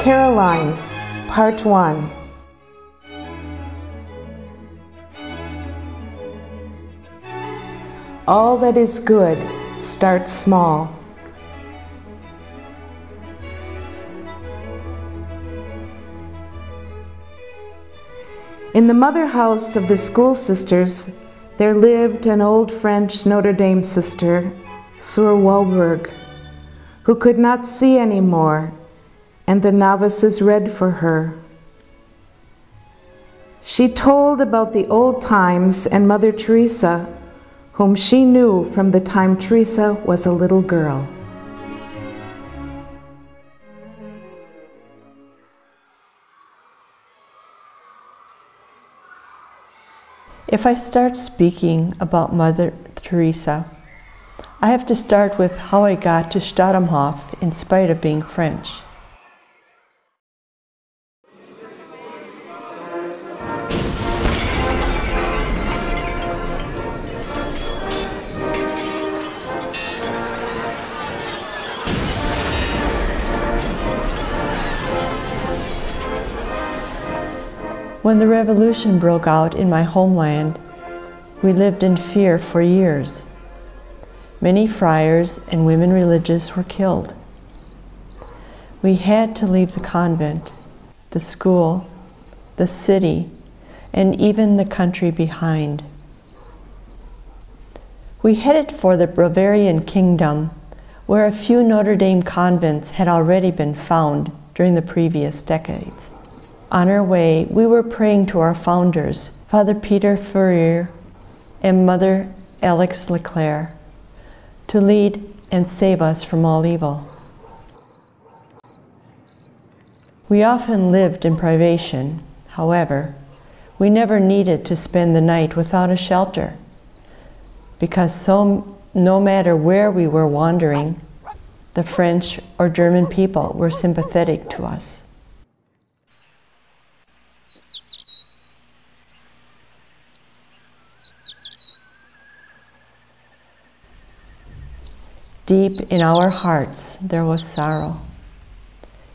Caroline, Part 1 All that is good starts small. In the mother house of the school sisters, there lived an old French Notre Dame sister, Soeur Walberg, who could not see anymore, and the novices read for her. She told about the old times and Mother Teresa, whom she knew from the time Teresa was a little girl. If I start speaking about Mother Teresa, I have to start with how I got to Stadtamhof in spite of being French. When the revolution broke out in my homeland, we lived in fear for years. Many friars and women religious were killed. We had to leave the convent, the school, the city, and even the country behind. We headed for the Bavarian kingdom, where a few Notre Dame convents had already been found during the previous decades. On our way, we were praying to our founders, Father Peter Fourier and Mother Alix Le Clerc, to lead and save us from all evil. We often lived in privation, however, we never needed to spend the night without a shelter, because so, no matter where we were wandering, the French or German people were sympathetic to us. Deep in our hearts, there was sorrow.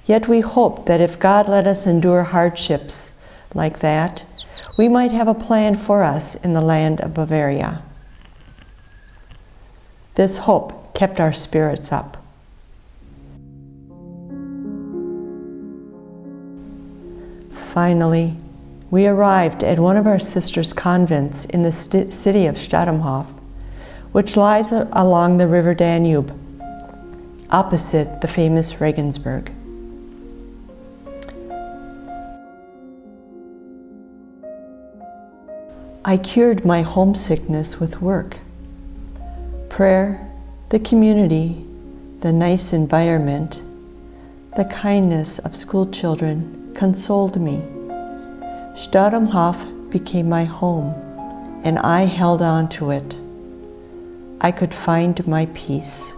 Yet we hoped that if God let us endure hardships like that, we might have a plan for us in the land of Bavaria. This hope kept our spirits up. Finally, we arrived at one of our sisters' convents in the city of Stadtamhof which lies along the river Danube, opposite the famous Regensburg. I cured my homesickness with work. Prayer, the community, the nice environment, the kindness of school children consoled me. Stadtamhof became my home, and I held on to it. I could find my peace.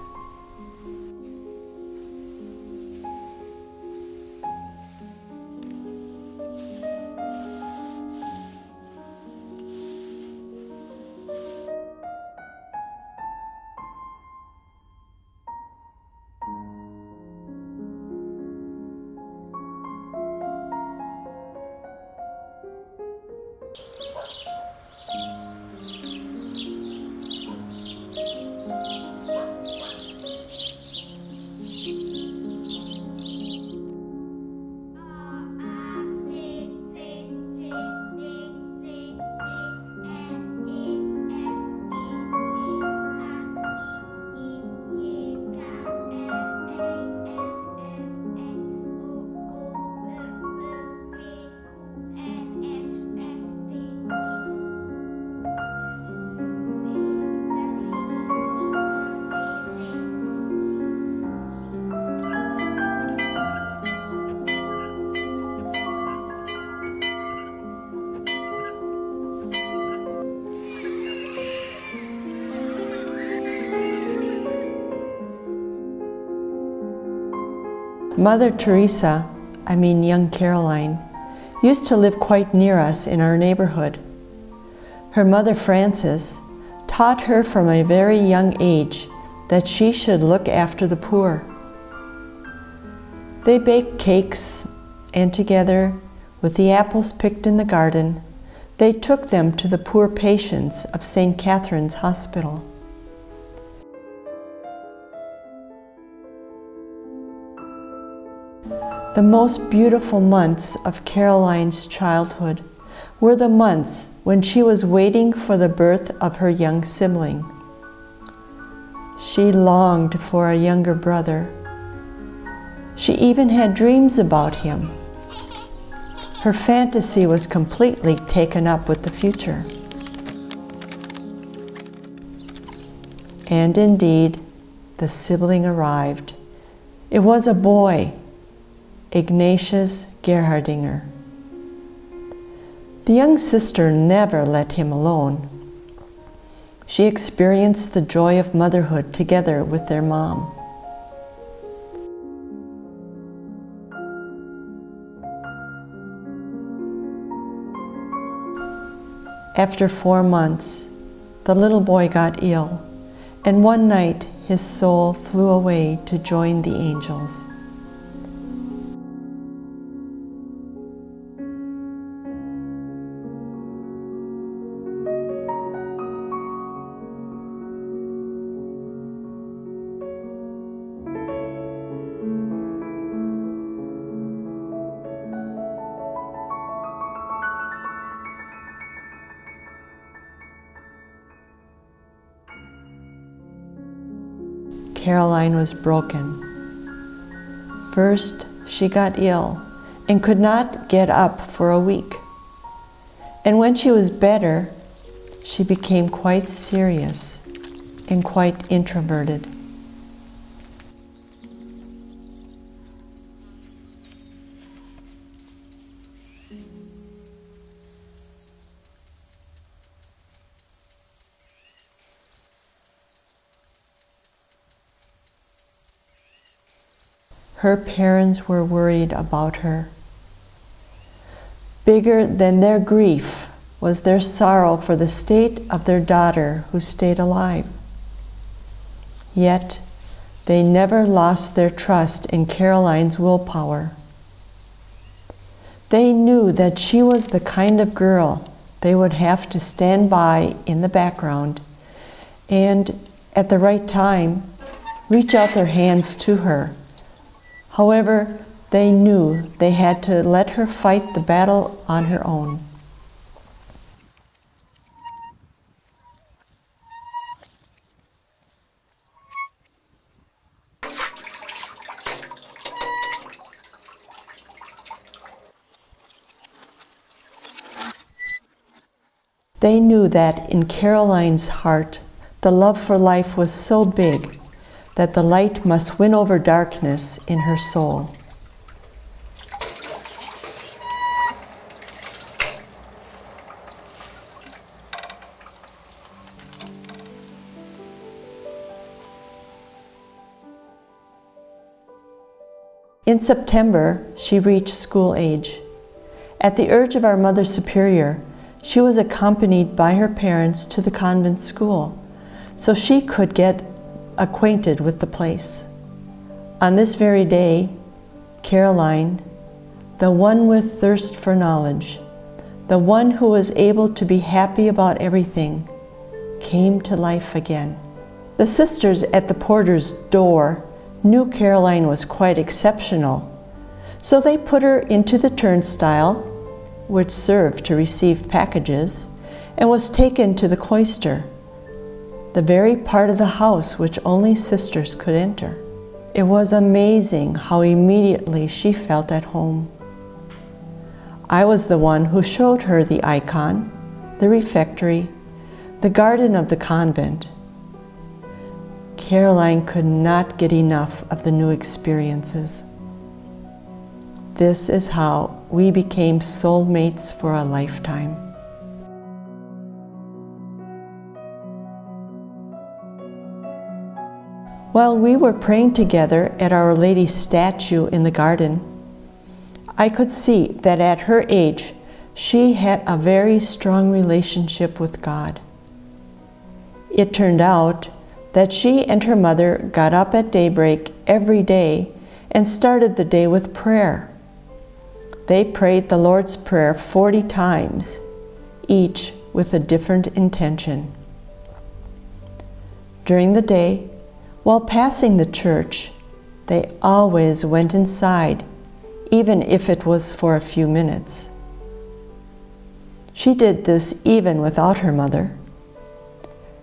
Mother Teresa, I mean young Caroline, used to live quite near us in our neighborhood. Her mother Frances taught her from a very young age that she should look after the poor. They baked cakes, and together, with the apples picked in the garden, they took them to the poor patients of St. Catherine's Hospital. The most beautiful months of Caroline's childhood were the months when she was waiting for the birth of her young sibling. She longed for a younger brother. She even had dreams about him. Her fantasy was completely taken up with the future. And indeed, the sibling arrived. It was a boy, Ignatius Gerhardinger. The young sister never let him alone. She experienced the joy of motherhood together with their mom. After four months, the little boy got ill, and one night his soul flew away to join the angels. Caroline was broken. First, she got ill and could not get up for a week. And when she was better, she became quite serious and quite introverted. Her parents were worried about her. Bigger than their grief was their sorrow for the state of their daughter who stayed alive. Yet, they never lost their trust in Caroline's willpower. They knew that she was the kind of girl they would have to stand by in the background and, at the right time, reach out their hands to her However, they knew they had to let her fight the battle on her own. They knew that in Caroline's heart, the love for life was so big that the light must win over darkness in her soul. In September, she reached school age. At the urge of our Mother Superior, she was accompanied by her parents to the convent school so she could get acquainted with the place. On this very day, Caroline, the one with thirst for knowledge, the one who was able to be happy about everything, came to life again. The sisters at the porter's door knew Caroline was quite exceptional, so they put her into the turnstile, which served to receive packages, and was taken to the cloister the very part of the house which only sisters could enter. It was amazing how immediately she felt at home. I was the one who showed her the icon, the refectory, the garden of the convent. Caroline could not get enough of the new experiences. This is how we became soulmates for a lifetime. While we were praying together at Our Lady's statue in the garden, I could see that at her age, she had a very strong relationship with God. It turned out that she and her mother got up at daybreak every day and started the day with prayer. They prayed the Lord's Prayer 40 times, each with a different intention. During the day, while passing the church, they always went inside, even if it was for a few minutes. She did this even without her mother.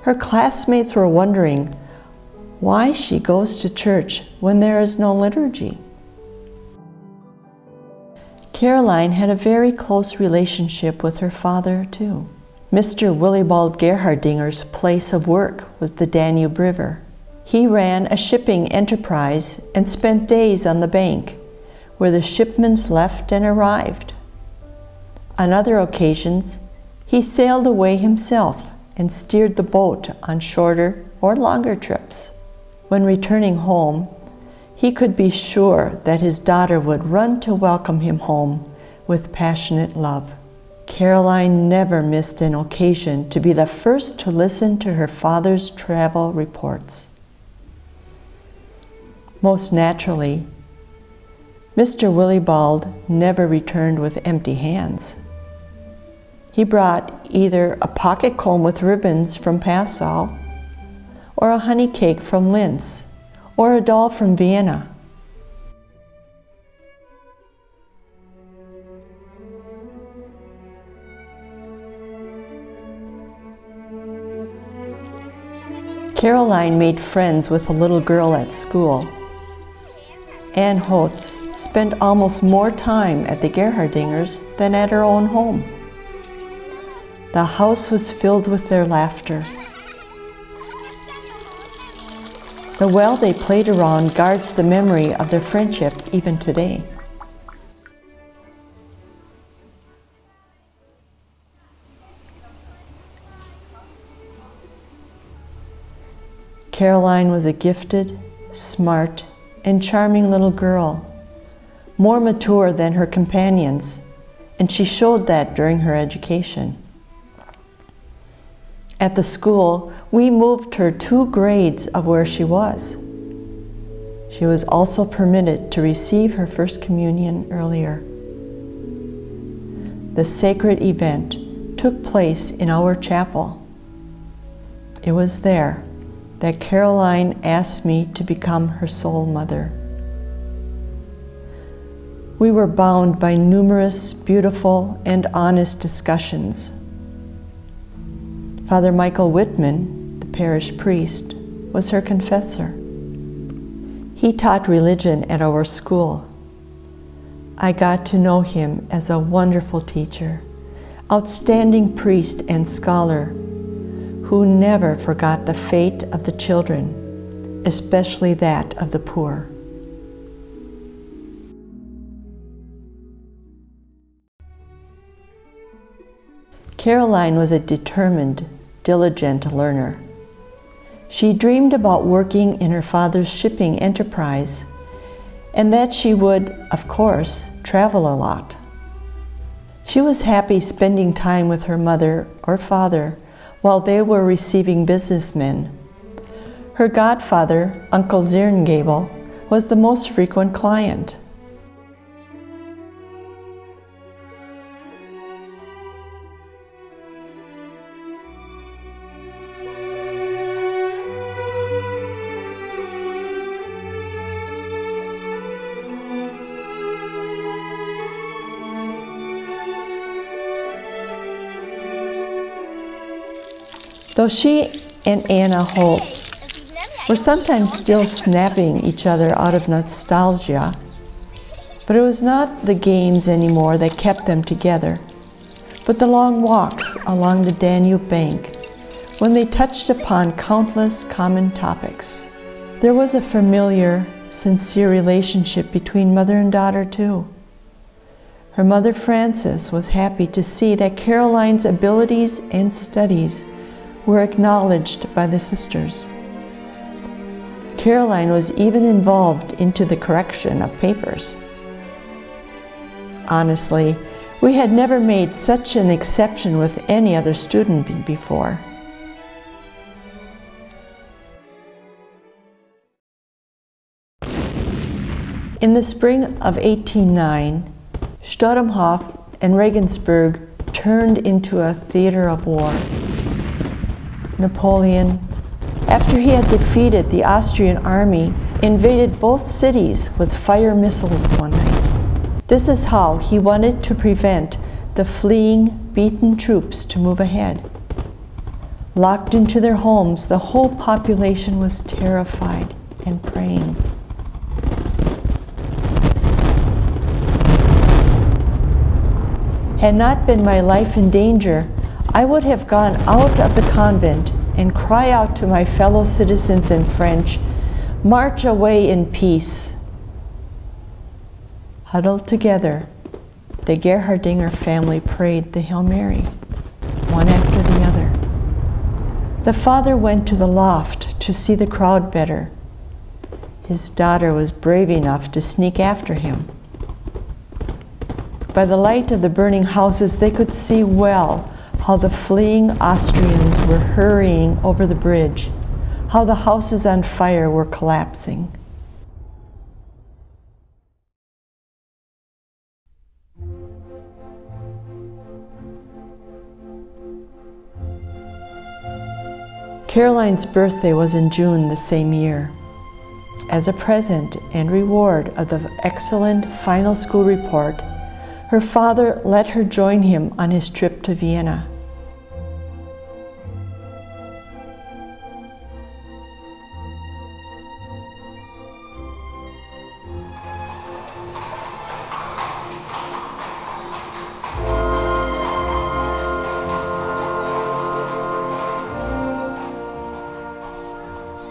Her classmates were wondering why she goes to church when there is no liturgy. Caroline had a very close relationship with her father, too. Mr. Willibald Gerhardinger's place of work was the Danube River. He ran a shipping enterprise and spent days on the bank, where the shipments left and arrived. On other occasions, he sailed away himself and steered the boat on shorter or longer trips. When returning home, he could be sure that his daughter would run to welcome him home with passionate love. Caroline never missed an occasion to be the first to listen to her father's travel reports. Most naturally, Mr. Willibald never returned with empty hands. He brought either a pocket comb with ribbons from Passau, or a honey cake from Linz, or a doll from Vienna. Caroline made friends with a little girl at school. Anne Holtz spent almost more time at the Gerhardingers than at her own home. The house was filled with their laughter. The well they played around guards the memory of their friendship even today. Caroline was a gifted, smart, and charming little girl, more mature than her companions, and she showed that during her education. At the school, we moved her two grades of where she was. She was also permitted to receive her First Communion earlier. The sacred event took place in our chapel. It was there that Caroline asked me to become her soul mother. We were bound by numerous beautiful and honest discussions. Father Michael Wittmann, the parish priest, was her confessor. He taught religion at our school. I got to know him as a wonderful teacher, outstanding priest and scholar who never forgot the fate of the children, especially that of the poor. Caroline was a determined, diligent learner. She dreamed about working in her father's shipping enterprise and that she would, of course, travel a lot. She was happy spending time with her mother or father while they were receiving businessmen. Her godfather, Uncle Zirngabel, was the most frequent client. Though she and Anna Holtz were sometimes still snapping each other out of nostalgia, but it was not the games anymore that kept them together, but the long walks along the Danube bank when they touched upon countless common topics. There was a familiar, sincere relationship between mother and daughter, too. Her mother, Frances, was happy to see that Caroline's abilities and studies were acknowledged by the sisters. Caroline was even involved into the correction of papers. Honestly, we had never made such an exception with any other student before. In the spring of 1809, Stockholm and Regensburg turned into a theater of war. Napoleon, after he had defeated the Austrian army, invaded both cities with fire missiles one night. This is how he wanted to prevent the fleeing, beaten troops to move ahead. Locked into their homes, the whole population was terrified and praying. Had not been my life in danger, I would have gone out of the convent and cry out to my fellow citizens in French, march away in peace. Huddled together, the Gerhardinger family prayed the Hail Mary, one after the other. The father went to the loft to see the crowd better. His daughter was brave enough to sneak after him. By the light of the burning houses, they could see well how the fleeing Austrians were hurrying over the bridge, how the houses on fire were collapsing. Caroline's birthday was in June the same year. As a present and reward of the excellent final school report, her father let her join him on his trip to Vienna.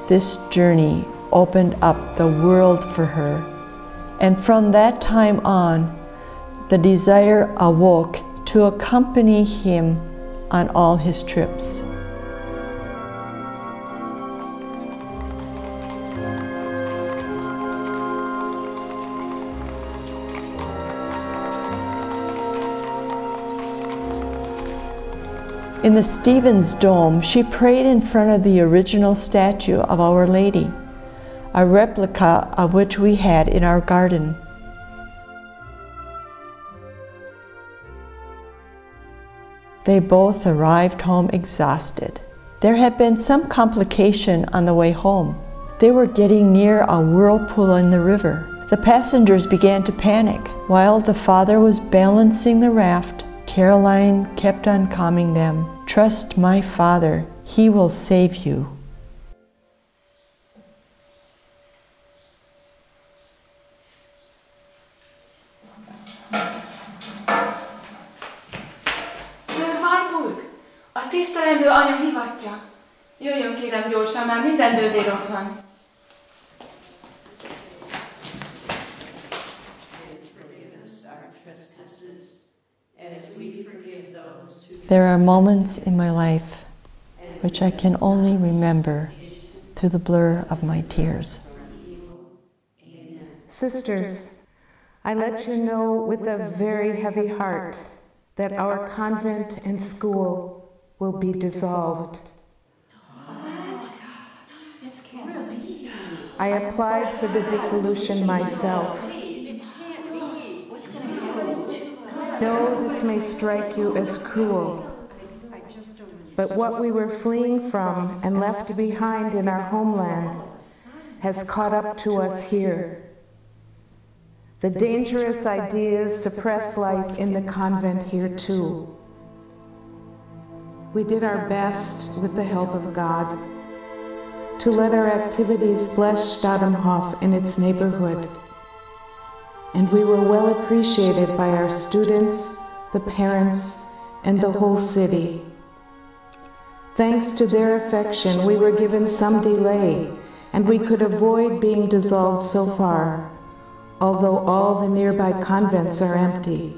This journey opened up the world for her, and from that time on, the desire awoke to accompany him on all his trips. In the Stephansdom, she prayed in front of the original statue of Our Lady, a replica of which we had in our garden. They both arrived home exhausted. There had been some complication on the way home. They were getting near a whirlpool in the river. The passengers began to panic. While the father was balancing the raft, Caroline kept on calming them. Trust my father, he will save you. Moments in my life which I can only remember through the blur of my tears. Sisters, I let you know with a very heavy heart that our convent and school will be dissolved. I applied for the dissolution myself. Though this may strike you as cruel, but what we were fleeing from and left behind in our homeland has caught up to us here. The dangerous ideas suppress life in the convent here too. We did our best with the help of God to let our activities bless Stadtamhof and its neighborhood. And we were well appreciated by our students, the parents, and the whole city. Thanks to their affection, we were given some delay, and we could avoid being dissolved so far, although all the nearby convents are empty.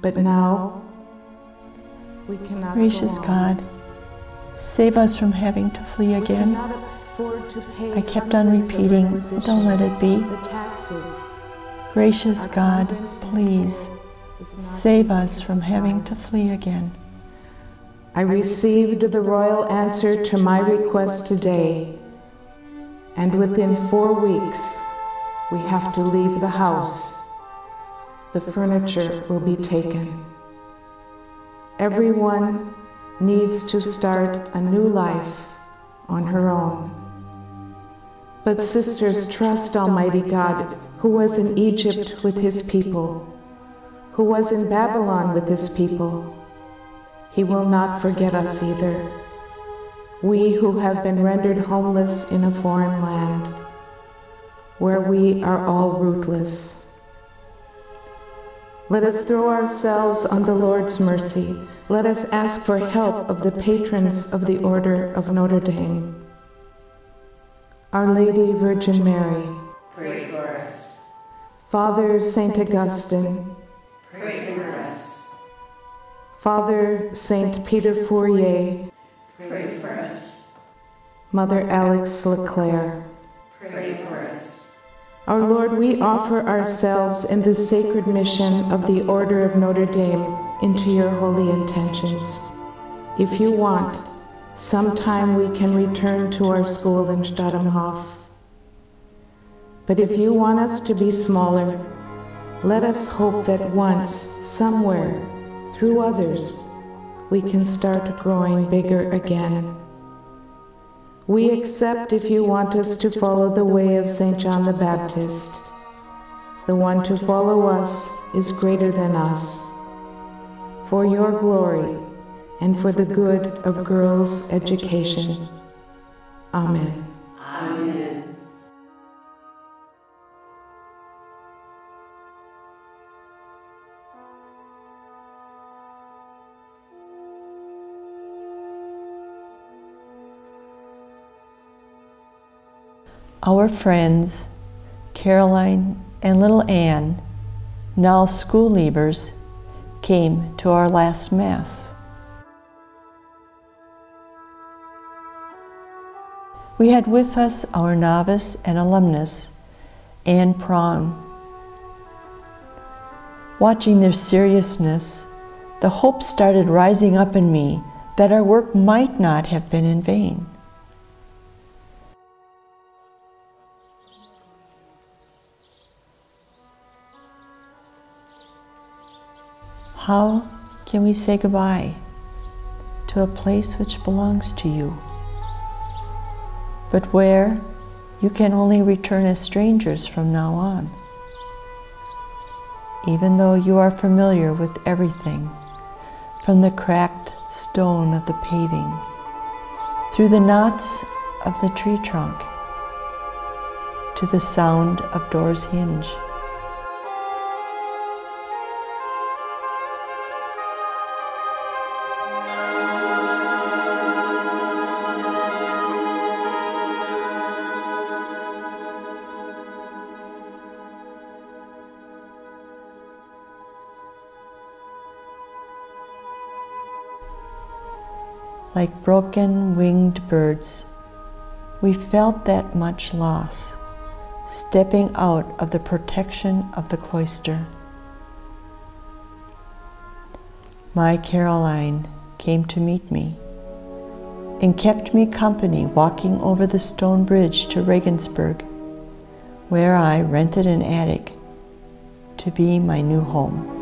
But now, Gracious God, save us from having to flee again. I kept on repeating, don't let it be. Gracious God, please save us from having to flee again. I received the royal answer to my request today, and within four weeks, we have to leave the house. The furniture will be taken. Everyone needs to start a new life on her own. But sisters, trust Almighty God, who was in Egypt with his people, who was in Babylon with his people. He will not forget us either. We who have been rendered homeless in a foreign land, where we are all rootless. Let us throw ourselves on the Lord's mercy. Let us ask for help of the patrons of the Order of Notre Dame. Our Lady Virgin Mary, Pray for us. Father Saint Augustine, Pray for us. Father Saint Peter Fourier, Pray for us. Mother Alix Le Clerc, Pray for us. Our Lord, we offer ourselves in the sacred mission of the Order of Notre Dame into your holy intentions. If you want, sometime we can return to our school in Stadtamhof. But if you want us to be smaller, let us hope that once, somewhere, through others, we can start growing bigger again. We accept if you want us to follow the way of St. John the Baptist. The one to follow us is greater than us. For your glory and for the good of girls' education. Amen. Our friends, Caroline and little Anne, now school leavers, came to our last Mass. We had with us our novice and alumnus, Anne Prawn. Watching their seriousness, the hope started rising up in me that our work might not have been in vain. How can we say goodbye to a place which belongs to you, but where you can only return as strangers from now on? Even though you are familiar with everything, from the cracked stone of the paving, through the knots of the tree trunk, to the sound of doors hinge. Like broken winged birds. We felt that much loss, stepping out of the protection of the cloister. My Caroline came to meet me and kept me company walking over the stone bridge to Regensburg, where I rented an attic to be my new home.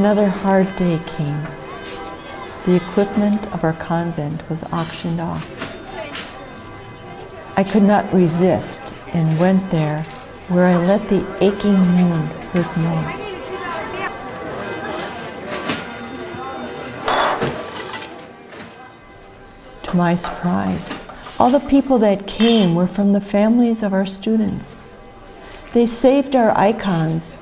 Another hard day came. The equipment of our convent was auctioned off. I could not resist and went there where I let the aching moon hurt more. To my surprise, all the people that came were from the families of our students. They saved our icons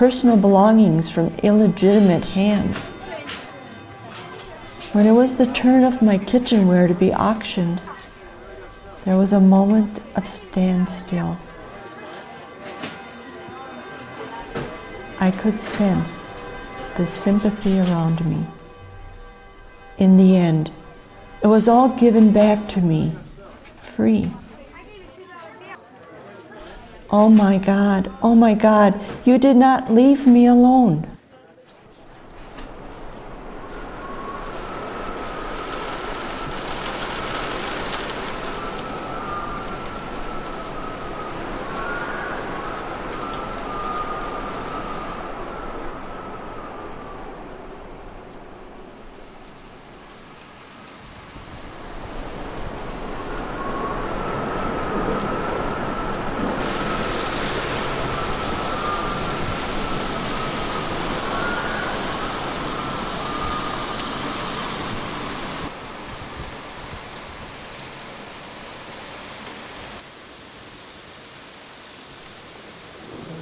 personal belongings from illegitimate hands. When it was the turn of my kitchenware to be auctioned, there was a moment of standstill. I could sense the sympathy around me. In the end, it was all given back to me, free. Oh my God, oh my God, you did not leave me alone.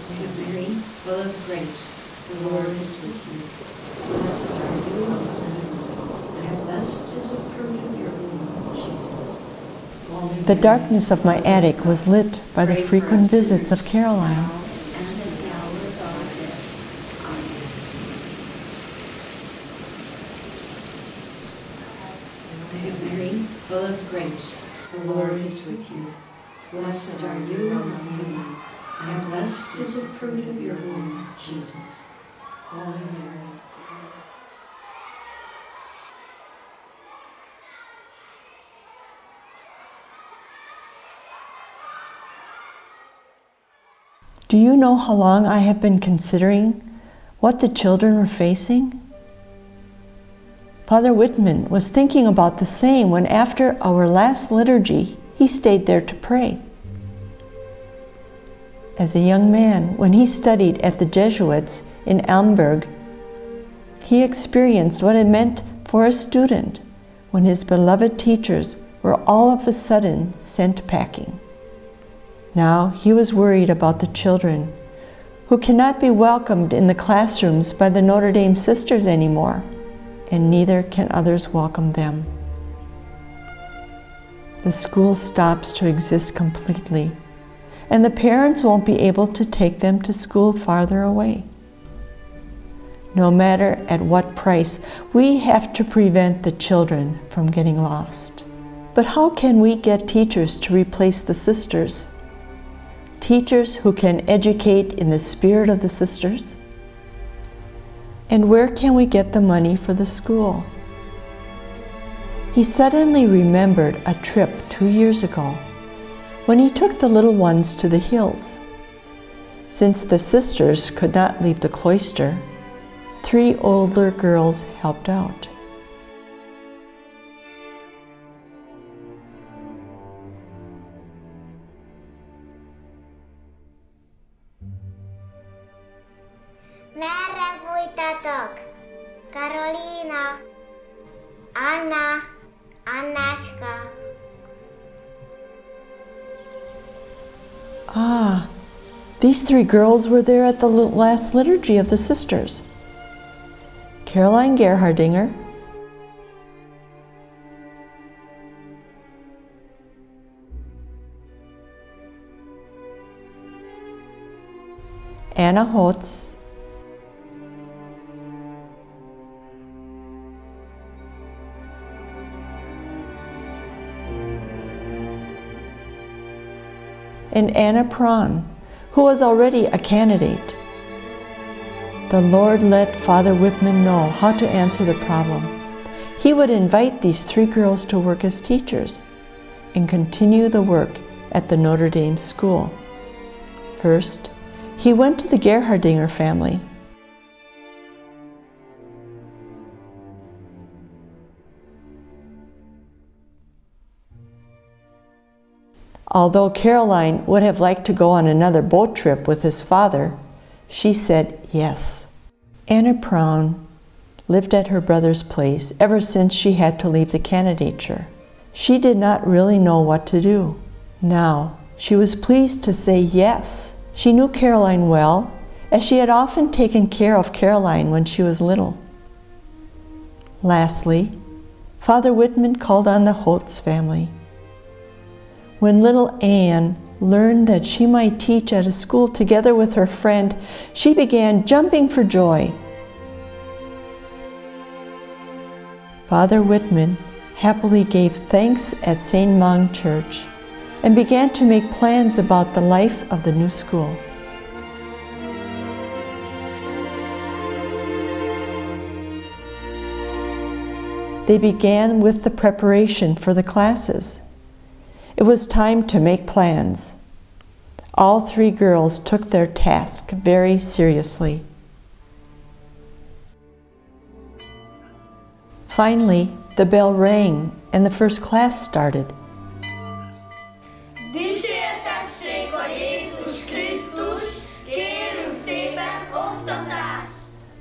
Hail Mary, full of grace, the Lord is with you. Blessed are you and blessed is the fruit of your womb, Jesus. Holy The darkness of my attic was lit by the frequent visits of Caroline. now And at the hour of our death. Amen. Hail Mary, full of grace, the Lord is with you. Blessed are you among women, and blessed is the fruit of your womb, Jesus. Holy Mary. Do you know how long I have been considering what the children were facing? Father Wittmann was thinking about the same when, after our last liturgy, he stayed there to pray. As a young man, when he studied at the Jesuits in Amberg, he experienced what it meant for a student when his beloved teachers were all of a sudden sent packing. Now he was worried about the children who cannot be welcomed in the classrooms by the Notre Dame sisters anymore, and neither can others welcome them. The school stops to exist completely, and the parents won't be able to take them to school farther away. No matter at what price, we have to prevent the children from getting lost. But how can we get teachers to replace the sisters? Teachers who can educate in the spirit of the sisters? And where can we get the money for the school? He suddenly remembered a trip two years ago when he took the little ones to the hills. Since the sisters could not leave the cloister, three older girls helped out. Three girls were there at the last liturgy of the sisters. Caroline Gerhardinger, Anna Holtz, and Anna Prawn, who was already a candidate. The Lord let Father Wittmann know how to answer the problem. He would invite these three girls to work as teachers and continue the work at the Notre Dame school. First, he went to the Gerhardinger family. Although Caroline would have liked to go on another boat trip with his father, she said yes. Anna Brown lived at her brother's place ever since she had to leave the candidature. She did not really know what to do. Now, she was pleased to say yes. She knew Caroline well, as she had often taken care of Caroline when she was little. Lastly, Father Wittmann called on the Holtz family. When little Anne learned that she might teach at a school together with her friend, she began jumping for joy. Father Wittmann happily gave thanks at St. Mang Church and began to make plans about the life of the new school. They began with the preparation for the classes. It was time to make plans. All three girls took their task very seriously. Finally, the bell rang and the first class started.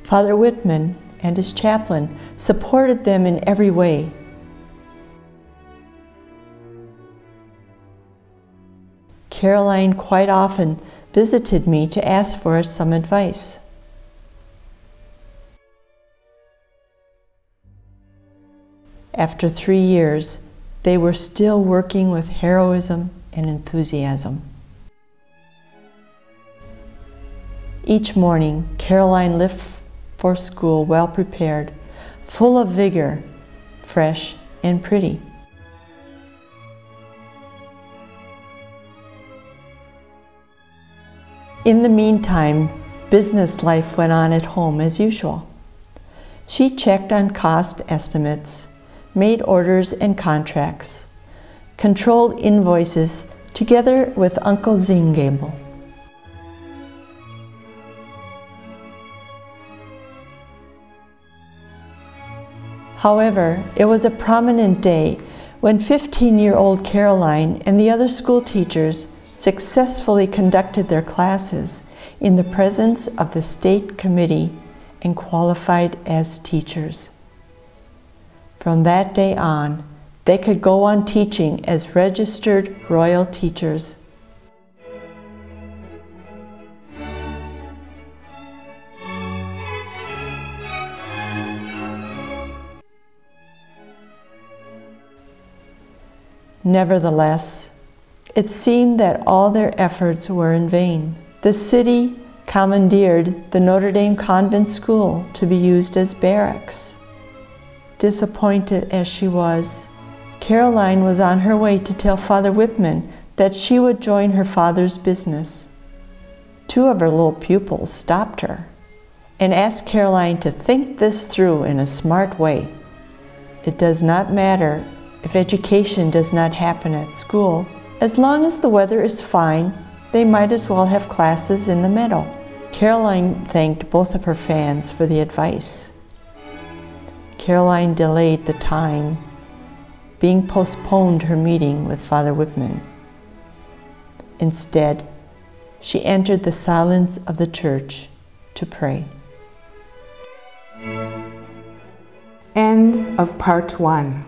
Father Wittmann and his chaplain supported them in every way. Caroline quite often visited me to ask for some advice. After three years, they were still working with heroism and enthusiasm. Each morning, Caroline left for school well prepared, full of vigor, fresh and pretty. In the meantime, business life went on at home as usual. She checked on cost estimates, made orders and contracts, controlled invoices together with Uncle Zingable. However, it was a prominent day when 15 year old Caroline and the other school teachers successfully conducted their classes in the presence of the state committee and qualified as teachers. From that day on, they could go on teaching as registered royal teachers. Nevertheless, it seemed that all their efforts were in vain. The city commandeered the Notre Dame Convent School to be used as barracks. Disappointed as she was, Caroline was on her way to tell Father Wittmann that she would join her father's business. Two of her little pupils stopped her and asked Caroline to think this through in a smart way. It does not matter if education does not happen at school. As long as the weather is fine, they might as well have classes in the meadow. Caroline thanked both of her fans for the advice. Caroline delayed the time, being postponed her meeting with Father Wittmann. Instead, she entered the silence of the church to pray. End of part one.